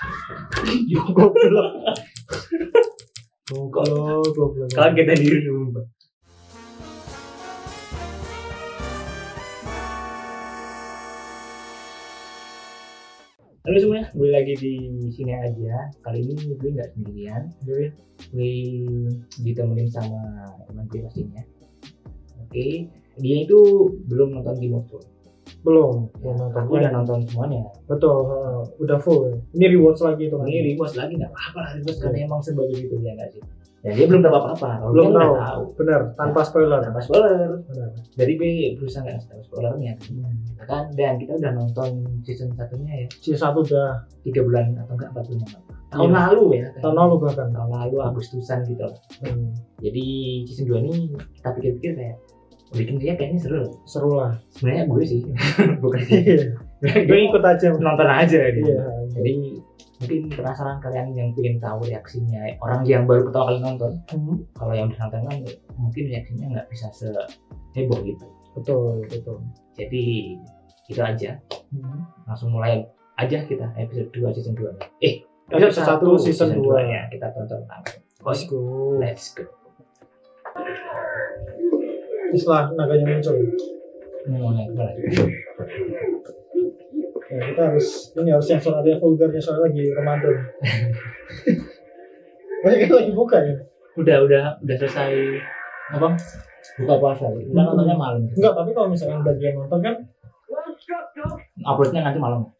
Goblok. Goblok, goblok. Kaget tadi sumpah. Halo semuanya, kembali lagi di sini aja. Kali ini gue nggak sendirian, gue gue ditemenin sama teman gue pastinya. Oke, dia itu belum nonton Game of Thrones. Belum. Belum nonton. Aku udah nonton semuanya. Betul, uh, udah full. Ini rewatch lagi itu kan. Ini rewatch lagi nggak apa-apa lah rewatch karena emang sebagai itu ya nggak sih. Dan dia belum tahu apa-apa. Kalau Belum tahu. tahu. Benar, tanpa spoiler. Tanpa spoiler. Benar. Jadi gue berusaha nggak tahu spoilernya. Ya kan? Dan kita udah nonton season satunya ya Si satu udah tiga bulan atau enggak empat bulan. Tahun Iya. lalu ya. tahun lalu bahkan. Tahun lalu Agustusan gitu. lah. Hmm, Jadi season 2 ini kita pikir-pikir kayak bikin dia kayaknya seru. loh. seru lah. Sebenarnya gue sih bukan sih. Gue gue ikut aja. nonton aja gitu. Iya. Jadi mungkin penasaran kalian yang pengen tahu reaksinya orang yang baru pertama kali nonton. Hmm, Kalau yang udah nonton kan mungkin reaksinya nggak bisa seheboh gitu. Betul, betul. Jadi itu aja. Hmm. Langsung mulai aja kita episode 2 season 2. Eh, Episode satu, season dua. ya kita tonton langsung. Let's go. Let's go. Setelah naganya muncul. Ini mau naik berapa? Ya, kita harus ini harus sensor ada yang vulgarnya soalnya lagi Ramadan. Banyak kita lagi buka ya? Udah, udah, udah selesai apa? Buka puasa. Kita Hmm. nontonnya malam. Enggak, tapi kalau misalkan bagi yang nonton kan Uploadnya nanti malam.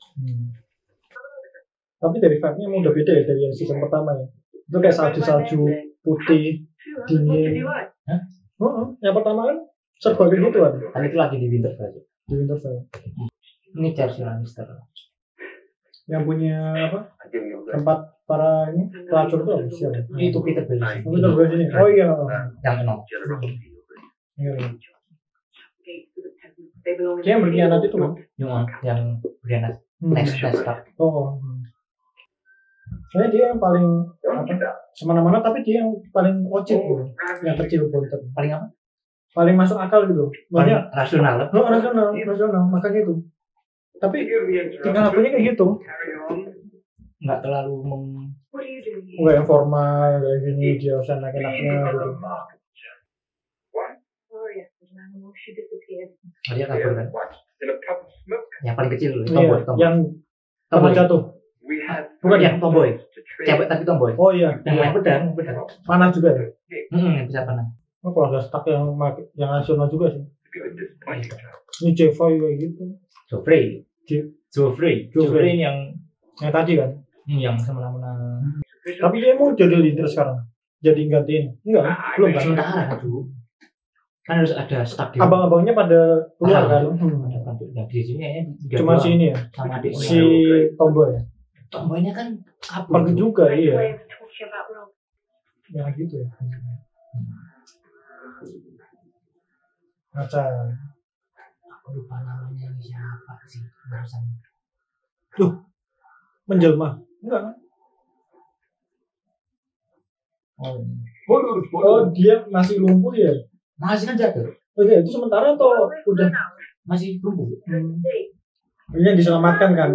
tapi dari vibe-nya emang udah beda ya dari yang season pertama ya. Itu kayak salju-salju putih, dingin. Hah? Oh, yang pertama kan serba gitu kan Kan itu lagi di Winterfell. di Winterfell. Ini Cersei Lannister. Yang punya apa? Tempat para ini pelacur itu apa? Siapa? Itu Peter Baelish. Oh, kita bahas ini. Oh iya. Yang enam. Iya. Kayak yang berkhianat itu kan? Yang yang berkhianat. Hmm. Next next up. Oh. Soalnya dia yang paling apa? Semana-mana tapi dia yang paling ojek gitu. Yang kecil bontot. Paling apa? Paling masuk akal gitu. Paling Banyak rasional. Oh, rasional, rasional, makanya itu. Tapi tingkah lakunya kayak gitu. Nggak terlalu meng Enggak yang formal, kayak gini, dia usah enak-enaknya gitu. Oh, dia kabur kan? Yang paling kecil loh, Iya, tomboy, tomboy. yang Tomboy. jatuh. Bukan yang tomboy. Cewek tapi tomboy. Oh iya, Yang main pedang, pedang. panah juga ya. Hmm, yang bisa panah. Oh, kalau ada stuck yang yang nasional juga sih. Ini Jeva kayak gitu. Joffrey. J- Joffrey. Joffrey. Joffrey ini yang Yang tadi kan. hmm, yang semena-mena. Tapi dia mau jadi leader sekarang. Jadi gantiin. Enggak, belum kan? Sementara aduh. Kan harus ada staff di Abang-abangnya pada keluar kan. Ada Hmm. kan yang di sini ya Cuma si ini ya, sama si Tomboy ya. Tomboynya kan. Pergi juga iya. Ya gitu ya. Ngaca. Aku lupa namanya ini siapa sih barusan. Menjelma. Enggak kan? Oh, ini. Oh, dia masih lumpuh ya? masih kan jatuh. Oke, itu sementara atau udah Masih lumpuh. hmm. Ini yang diselamatkan kan?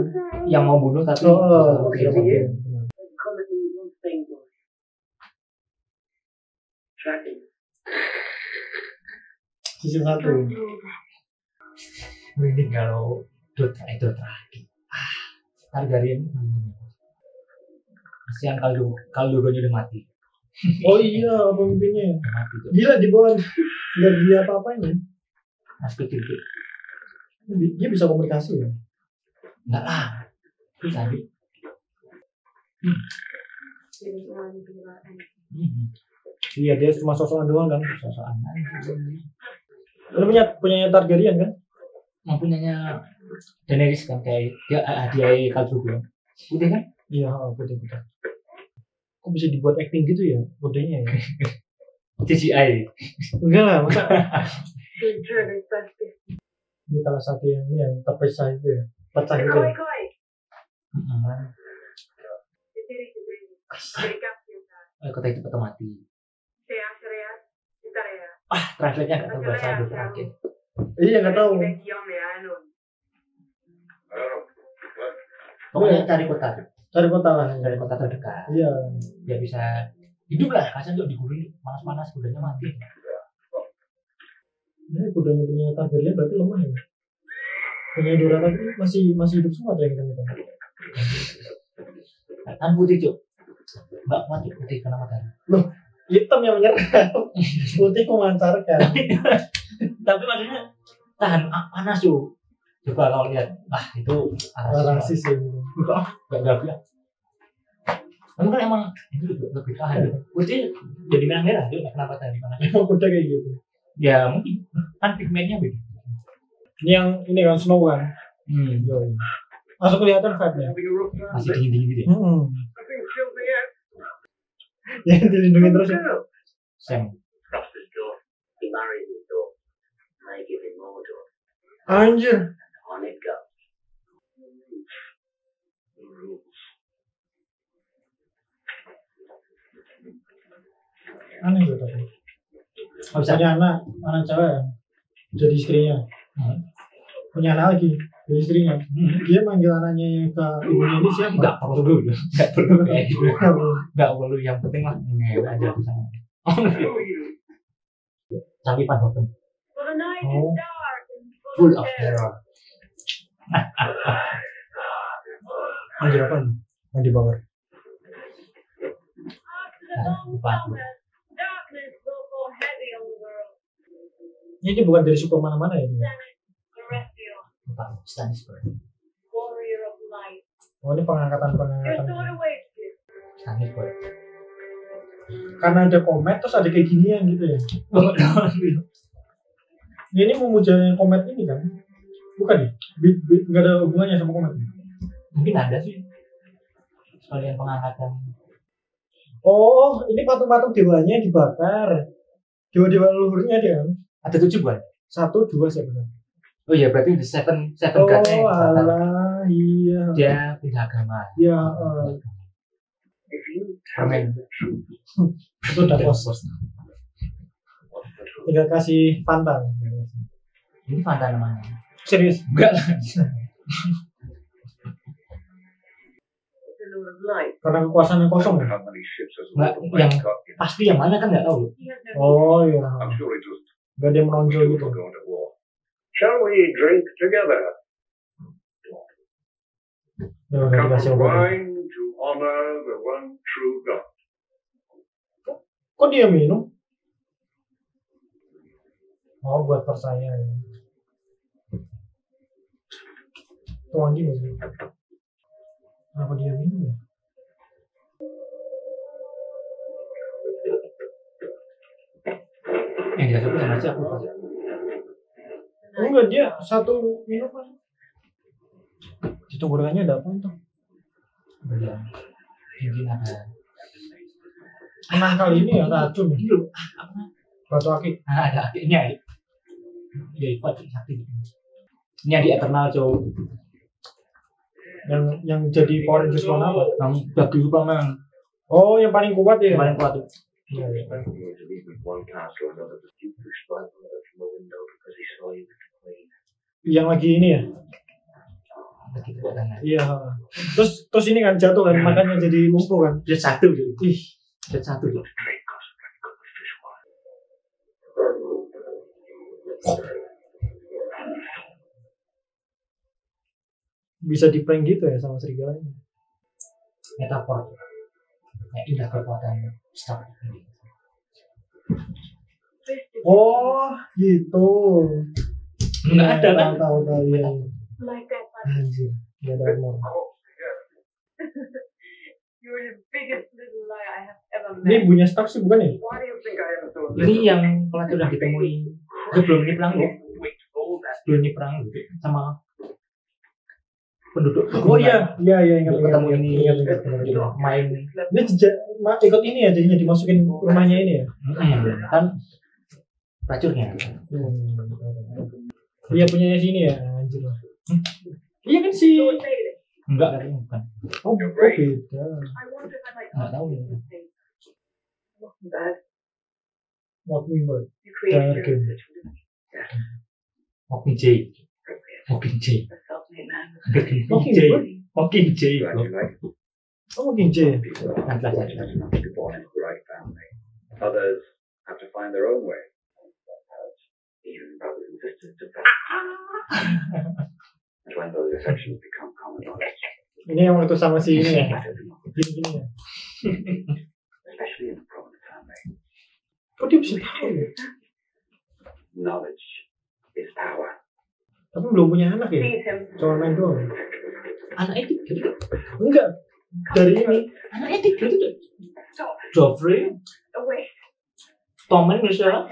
Yang mau bunuh tapi Oh, oh, iya, mati. iya. Season satu. Mending kalau Dotra itu terakhir. Ah, Targaryen. Kasihan Kaldu, Kaldu udah mati. Oh iya, pemimpinnya. Mati tuh. Gila di bawah nggak dia apa-apain ya. Aspek itu. Dia dia bisa komunikasi ya. Enggak lah. Bisa aja. Hmm. Iya, dia cuma sosokan doang kan. Sosokan. Lu punya punya Targaryen kan? Mempunyanya Daenerys kan kayak dia hadiah Kaldu kan. Udah kan? Iya, oh, betul betul. Kok bisa dibuat acting gitu ya? Bodenya ya. CGI. Enggak lah, masa ini salah satu yang ini yang terpisah itu ya. Pecah itu ya. Heeh. Eh, kota itu kota mati. Ah, translate-nya nggak tahu bahasa Indo terakhir. Iya, nggak tahu. Pokoknya cari kota. Cari kota lah. dari kota terdekat Iya. biar bisa hidup lah kasian tuh di gurun panas-panas kudanya mati Ini kudanya punya Targaryen berarti lemah ya. Punya Dora tadi masih masih hidup semua aja kita kan putih cuk. Mbak mati putih kena matahari. Hitam yang menyerang. Putih memancarkan. tapi maksudnya tahan ah, panas cuk. Coba kalau lihat ah itu Rasis. ya. gak gak bilang kamu kan emang itu lebih tahan putih jadi merah merah cuk. Nggak kena matahari panas. Emang kuda kayak gitu. ya mungkin. Kan pigmennya beda Ini yang ini kan snow kan. hmm. Yo. Langsung kelihatan vibe-nya. masih dingin dingin gitu ya Hmm. Yang dilindungi terus. ya. Sam. Anjir. Aneh gitu Punya anak, anak cewek. Jadi istrinya. Hmm. Punya anak lagi. Jadi istrinya. Hmm. Dia manggil anaknya ke ibunya ini siapa? nggak perlu nggak perlu kayak gitu nggak perlu yang penting lah ngewe aja di sana tapi the night Oh. full of terror Anjir apa nih? Yang di bawah. Ah, world. Ini bukan dari suku mana-mana ya? ini? Stanisburg warrior of light. Oh ini sword awaits you. Stanisburg Karena ada komet terus ada kayak ginian gitu ya. Ini memuja komet ini kan? Bukan ya? Bi- bi- Nggak ada hubungannya sama komet. mungkin ada sih sekalian pengangkatan Oh, ini patung-patung dewanya dibakar. Dewa-dewa leluhurnya dia ada tujuh bukan Satu, dua saya benar. Oh iya berarti the seven seven Oh, godnya yang dibakar. alah, iya. dia pindah agama Ya, eh, If you permen itu udah pos. Tinggal kasih pantang. ini Fanta namanya Serius? enggak lah. Karena kekuasaan yang kosong ya? Of yang- pasti yang mana kan nggak tahu Oh iya. Gak ada yang menonjol gitu. Going to war. Shall we drink together? Ya udah Cup of wine to honor the one true God. Kok dia minum? Oh buat percaya ya. Tuang gini sih. Kenapa dia minum ya? yang dia sebut sama siapa Pak? Oh, enggak dia satu minuman. Di tenggorokannya ada apa itu? Berlian. mungkin ada Menangkal ini ya racun. ini ah, apa Batu akik. ah, ada akhirnya ya ikut sakti ini yang di eternal cowok Yang yang jadi Power Rangers warna apa? yang bagi Superman Oh yang paling kuat ya? kemarin kuat tuh Iya, iya. Yang lagi ini ya? Iya. Terus terus ini kan jatuh kan, makanya jadi lumpuh kan. dia satu tuh Ih, dia satu wine. bisa di prank gitu ya sama serigalanya. metafor kayak indah kekuatan star Oh, gitu. Nggak ada kan Tahu tahu tahu iya. Like that, but Anjir, nggak ada humor. you're the biggest little lie I have ever Ini punya Stark sih bukan ya? Ini yang pelatih udah ditemui sebelum ini perang loh that? sebelum ini perang gitu sama penduduk Oh iya, iya iya ingat ketemu ini ingat gitu, main Dia jejak ikut ini ya jadinya dimasukin rumahnya ini ya. Kan racunnya Hmm. Iya punyanya sini ya anjir lah. Hmm? Iya kan si Enggak, bukan. Oh, oh beda. Enggak tahu ya. Bird. Have to. Ini yang waktu sama si ini ya. Gini-gini ya. Kok dia bisa tahu ya? Knowledge is power. Tapi belum punya anak ya? Him. Cuma main doang. Anaknya tiga. Enggak. Dari ini. Tiga itu. Joffrey, I misalnya.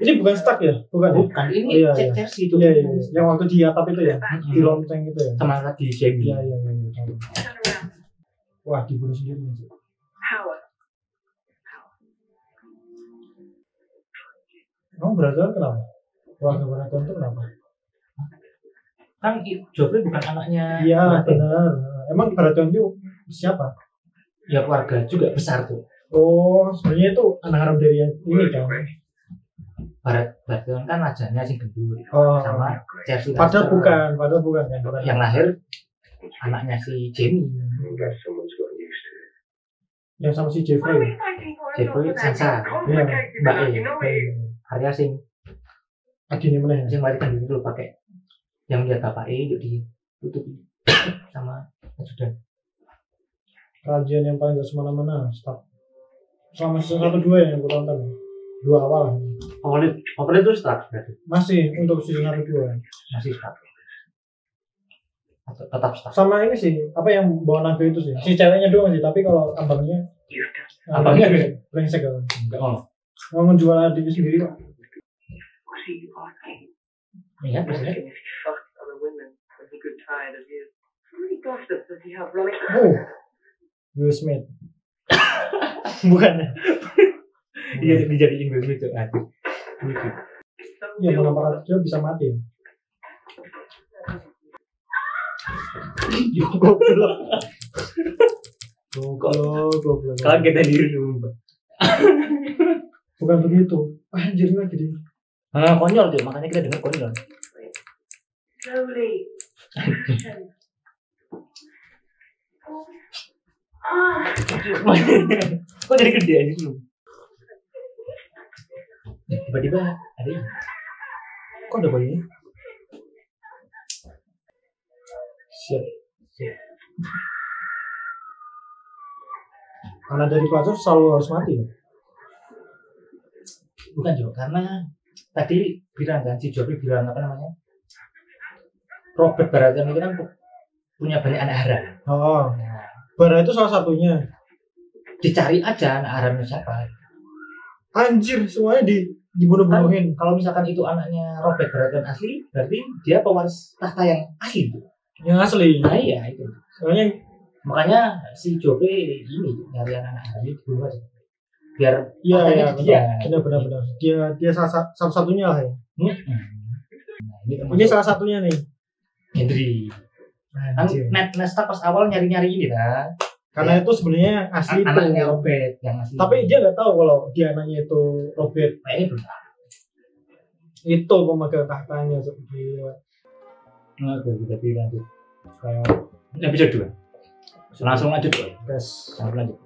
Ini bukan stuck ya? Bukan ya? Bukan, ini Oh, iya, cek iya. versi itu. Iya, iya. Yang waktu di atap itu ya? Mm-mm. Di lonceng itu ya? Sama tadi Jamie. Iya, iya, iya. iya. Wah, dibunuh sendiri. ya. Power. Kamu Baratheon kenapa? Keluarga Baratheon itu kenapa? Kan i- Joffrey bukan anaknya. Iya, benar. Emang Baratheon itu siapa? Ya keluarga juga besar tuh. Oh, sebenarnya itu anak Arab dari yang ini kan? Barat Baratheon kan rajanya sing gendut. Oh, Sama Cersei. padahal bukan, padahal bukan kan? Bukan. Yang lahir anaknya si Jamie. Yang sama si Jeffrey. Jeffrey? Sansa. Complicated Mbak enough, E. Arya sing Adine mana ya? sing marikan diri dulu pakai yang dia bapaknya jadi ditutupi sama ajudan. Kerajaan yang paling gak semana-mana, stop. Selama season 1 2 ya yang gue tonton. Dua awal. Favorit, favorit itu Stark berarti Masih untuk season 1 2. masih Stark. Atau tetap Stark. Sama ini sih, apa yang bawa naga itu sih. Si ceweknya doang sih, tapi kalau abangnya done Abangnya brengsek kan. Enggak mau. Mau menjual adiknya sendiri asking? Iya, running? Oh, Will Smith. Bukan ya? iya dijadiin Smith tuh. Aduh. Lucu. Ya build mana dia bisa mati ya. Goblok. Goblok, goblok. Kaget tadi dulu. Bukan begitu. Anjir lagi dia. Ah, konyol tuh, makanya kita dengar konyol. Slowly. ah, Kok jadi gede aja dulu? Tiba-tiba ada yang Kok ada bayinya? Siap. Karena dari pelacur selalu harus mati bukan juga karena tadi bilang kan si Joffrey bilang apa namanya Robert Baratheon itu kan pu- punya banyak anak haram. Oh, Bara itu salah satunya. dicari aja anak haramnya siapa. Anjir, semuanya di dibunuh-bunuhin. Kalau misalkan itu anaknya Robert Baratheon asli, berarti dia pewaris tahta yang asli. Yang asli. Nah iya itu. Soalnya Makanya si Joffrey ini nyari anak haram itu dibunuh aja. Biar iya iya di dia. benar benar benar. Dia dia salah sa- salah satunya lah ya. Hmm. Nah, ini Ini salah satunya nih. Henry. Kan Anjir. Ned Ned Stark pas awal nyari-nyari ini kan. Karena itu sebenarnya yang asli An- itu. anaknya Robert yang asli. Tapi dia nggak tahu kalau dia anaknya itu Robert kayaknya belum tahu. itu pemegang tahtanya gila. Nah, berarti lanjut. Kayak Episode 2. Langsung lanjut. guys. Langsung lanjut.